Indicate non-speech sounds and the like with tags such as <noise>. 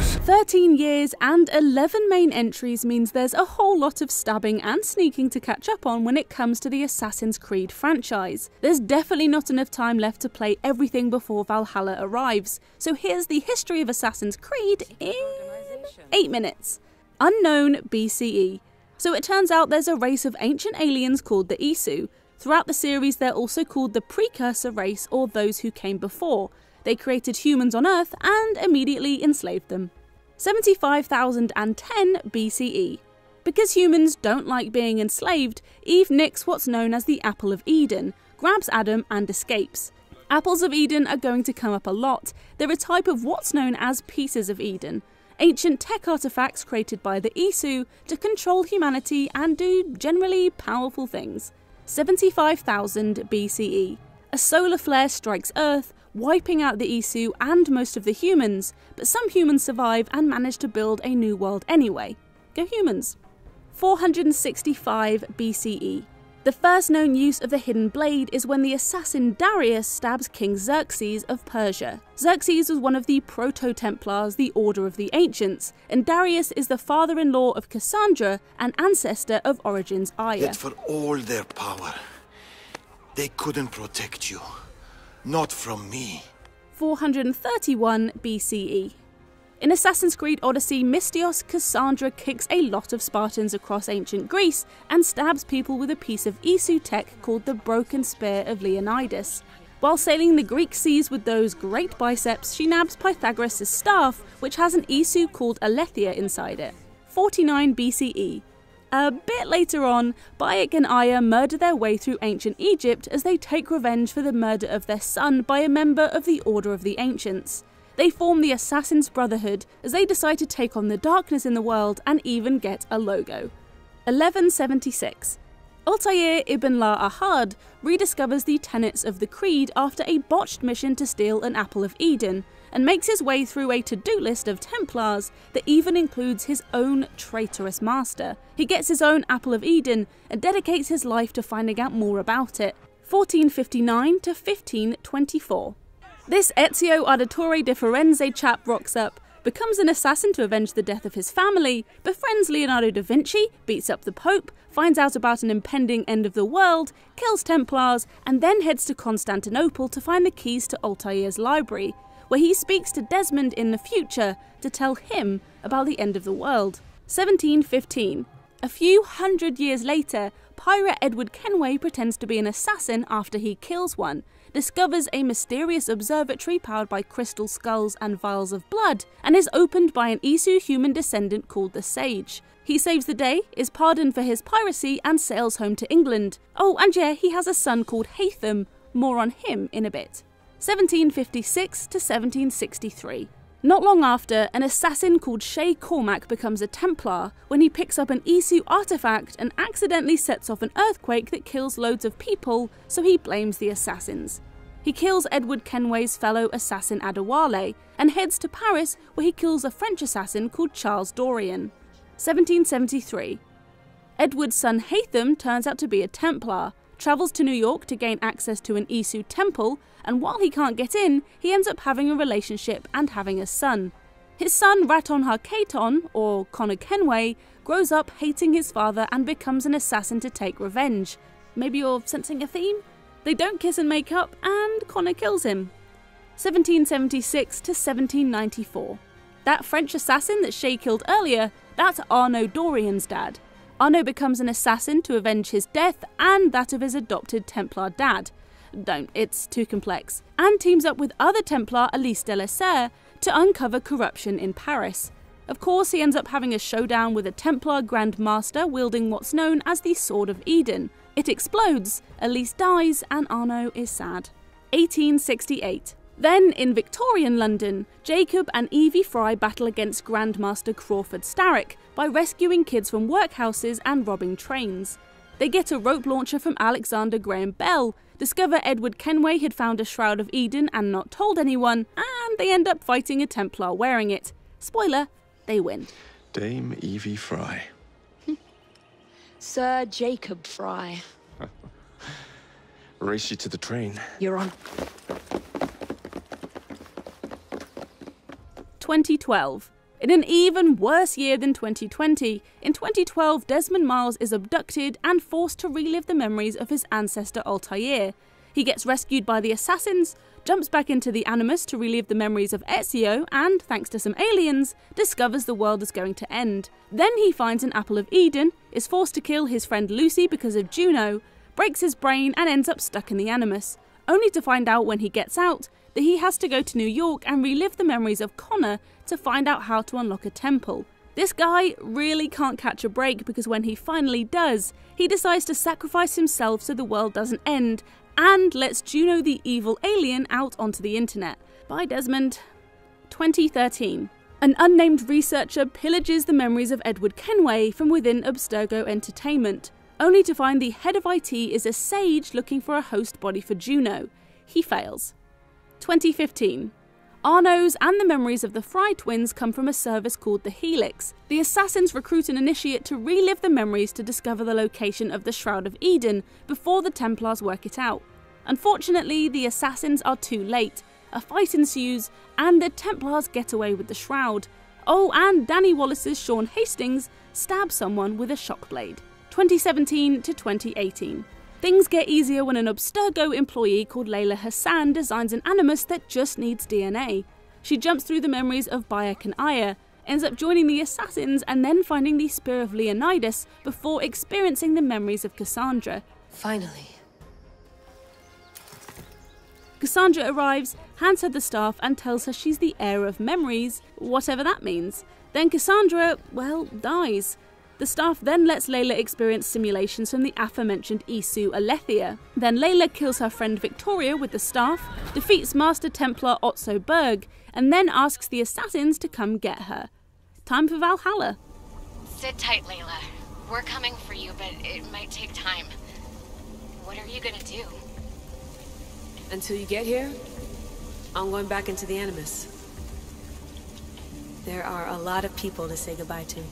13 years and 11 main entries means there's a whole lot of stabbing and sneaking to catch up on when it comes to the Assassin's Creed franchise. There's definitely not enough time left to play everything before Valhalla arrives, so here's the history of Assassin's Creed in 8 minutes. Unknown BCE. So it turns out there's a race of ancient aliens called the Isu. Throughout the series, they're also called the precursor race or those who came before. They created humans on Earth and immediately enslaved them. 75,010 BCE. Because humans don't like being enslaved, Eve nicks what's known as the Apple of Eden, grabs Adam, and escapes. Apples of Eden are going to come up a lot. They're a type of what's known as pieces of Eden, ancient tech artifacts created by the Isu to control humanity and do generally powerful things. 75,000 BCE. A solar flare strikes Earth, wiping out the Isu and most of the humans, but some humans survive and manage to build a new world anyway. Go humans. 465 BCE. The first known use of the hidden blade is when the assassin Darius stabs King Xerxes of Persia. Xerxes was one of the Proto Templars, the Order of the Ancients, and Darius is the father in law of Kassandra and ancestor of Origins' Aya. Yet for all their power, they couldn't protect you. Not from me. 431 BCE. In Assassin's Creed Odyssey, Misthios Kassandra kicks a lot of Spartans across ancient Greece and stabs people with a piece of Isu tech called the Broken Spear of Leonidas. While sailing the Greek seas with those great biceps, she nabs Pythagoras' staff, which has an Isu called Aletheia inside it. 49 BCE. A bit later on, Bayek and Aya murder their way through ancient Egypt as they take revenge for the murder of their son by a member of the Order of the Ancients. They form the Assassin's Brotherhood as they decide to take on the darkness in the world and even get a logo. 1176. Altair ibn La Ahad rediscovers the tenets of the Creed after a botched mission to steal an Apple of Eden, and makes his way through a to do list of Templars that even includes his own traitorous master. He gets his own Apple of Eden and dedicates his life to finding out more about it. 1459 to 1524. This Ezio Auditore di Firenze chap rocks up, becomes an assassin to avenge the death of his family, befriends Leonardo da Vinci, beats up the Pope, finds out about an impending end of the world, kills Templars, and then heads to Constantinople to find the keys to Altair's library, where he speaks to Desmond in the future to tell him about the end of the world. 1715. A few hundred years later, pirate Edward Kenway pretends to be an assassin after he kills one, discovers a mysterious observatory powered by crystal skulls and vials of blood, and is opened by an Isu human descendant called the Sage. He saves the day, is pardoned for his piracy, and sails home to England. Oh, and yeah, he has a son called Haytham. More on him in a bit. 1756 to 1763. Not long after, an assassin called Shay Cormac becomes a Templar when he picks up an Isu artifact and accidentally sets off an earthquake that kills loads of people, so he blames the assassins. He kills Edward Kenway's fellow assassin Adewale and heads to Paris where he kills a French assassin called Charles Dorian. 1773. Edward's son Haytham turns out to be a Templar, travels to New York to gain access to an Isu temple, and while he can't get in, he ends up having a relationship and having a son. His son Ratonhnhaké:ton, or Connor Kenway, grows up hating his father and becomes an assassin to take revenge. Maybe you're sensing a theme? They don't kiss and make up, and Connor kills him. 1776 to 1794. That French assassin that Shay killed earlier, that's Arno Dorian's dad. Arno becomes an assassin to avenge his death and that of his adopted Templar dad. Don't, it's too complex. And teams up with other Templar Elise de la Serre to uncover corruption in Paris. Of course, he ends up having a showdown with a Templar Grand Master wielding what's known as the Sword of Eden. It explodes, Elise dies, and Arno is sad. 1868. Then, in Victorian London, Jacob and Evie Fry battle against Grandmaster Crawford Starrick by rescuing kids from workhouses and robbing trains. They get a rope launcher from Alexander Graham Bell, discover Edward Kenway had found a Shroud of Eden and not told anyone, and they end up fighting a Templar wearing it. Spoiler, they win. Dame Evie Fry. Sir Jacob Fry. <laughs> Race you to the train. You're on. 2012. In an even worse year than 2020, in 2012, Desmond Miles is abducted and forced to relive the memories of his ancestor Altair. He gets rescued by the assassins, jumps back into the Animus to relive the memories of Ezio, and, thanks to some aliens, discovers the world is going to end. Then he finds an Apple of Eden, is forced to kill his friend Lucy because of Juno, breaks his brain, and ends up stuck in the Animus, only to find out when he gets out that he has to go to New York and relive the memories of Connor to find out how to unlock a temple. This guy really can't catch a break because when he finally does, he decides to sacrifice himself so the world doesn't end and lets Juno the evil alien out onto the internet. Bye, Desmond. 2013. An unnamed researcher pillages the memories of Edward Kenway from within Abstergo Entertainment, only to find the head of IT is a sage looking for a host body for Juno. He fails. 2015. Arno's and the memories of the Fry twins come from a service called the Helix. The assassins recruit an initiate to relive the memories to discover the location of the Shroud of Eden before the Templars work it out. Unfortunately, the assassins are too late. A fight ensues, and the Templars get away with the Shroud. Oh, and Danny Wallace's Sean Hastings stabs someone with a shock blade. 2017 to 2018. Things get easier when an Abstergo employee called Layla Hassan designs an animus that just needs DNA. She jumps through the memories of Bayek and Aya, ends up joining the assassins and then finding the spear of Leonidas before experiencing the memories of Kassandra. Finally. Kassandra arrives, hands her the staff, and tells her she's the heir of memories, whatever that means. Then Kassandra, well, dies. The staff then lets Layla experience simulations from the aforementioned Isu Aletheia. Then Layla kills her friend Victoria with the staff, defeats Master Templar Otso Berg, and then asks the assassins to come get her. Time for Valhalla. Sit tight, Layla. We're coming for you, but it might take time. What are you gonna do? Until you get here, I'm going back into the Animus. There are a lot of people to say goodbye to.